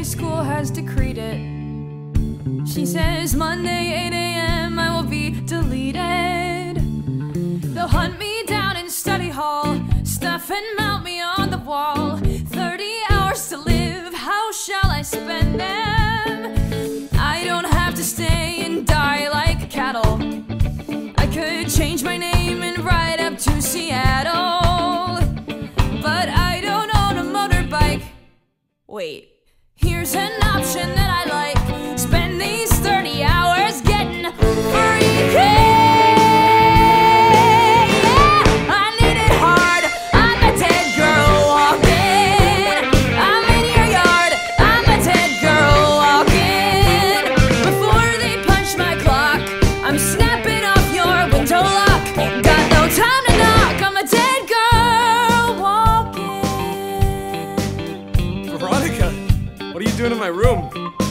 high school has decreed it. She says Monday, 8 a.m., I will be deleted. They'll hunt me down in study hall, stuff and mount me on the wall. 30 hours to live, how shall I spend them? I don't have to stay and die like cattle. I could change my name and ride up to Seattle. But I don't own a motorbike. Wait, here's an option that I like. Spend these 30 hours getting I need it hard. I'm a dead girl walking. I'm in your yard. I'm a dead girl walking. Before they punch my clock, I'm snapping off your window lock. Got no time to knock. I'm a dead girl walking. Veronica, doing in my room?